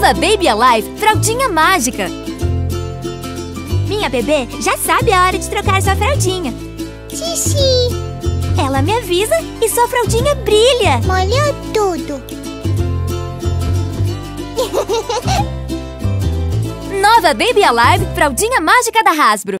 Nova Baby Alive Fraldinha Mágica. Minha bebê já sabe a hora de trocar sua fraldinha. Xixi. Ela me avisa e sua fraldinha brilha. Molhou tudo. Nova Baby Alive Fraldinha Mágica da Hasbro.